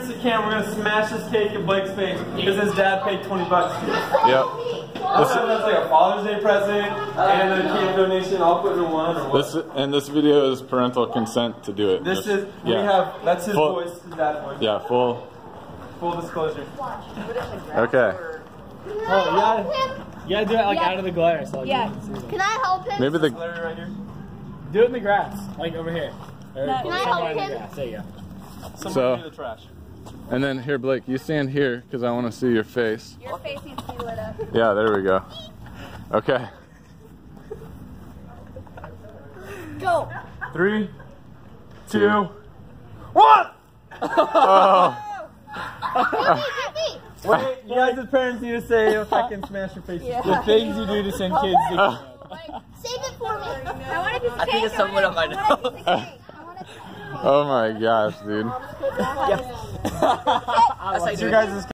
parents that can, we're gonna smash this cake in Blake's face because his dad paid 20 bucks. Yep. That's, that's like a Father's Day present and a cake donation I'll put in one. Or what? This and this video is parental consent to do it. This Just- is we yeah. have that's his Full- voice, his dad's voice. Yeah, full. Full disclosure. Okay. Oh, you gotta, you gotta do it like Yeah. out of the glare so Yeah. you can see them. Can I help him? Maybe the Larry right here. Do it in the grass, like over here. Or Can I help in the him? grass. There you go. Someone So- do the trash. And then here, Blake, you stand here because I want to see your face. Your face needs to be lit up. Yeah, there we go. Okay. Go. Three, two, one. Oh. Wait, you guys as parents need to say if I can smash your face. The things you do to send kids to Save it for me. I want a piece of I think it's someone on my I Oh my gosh, dude. That's like You guys'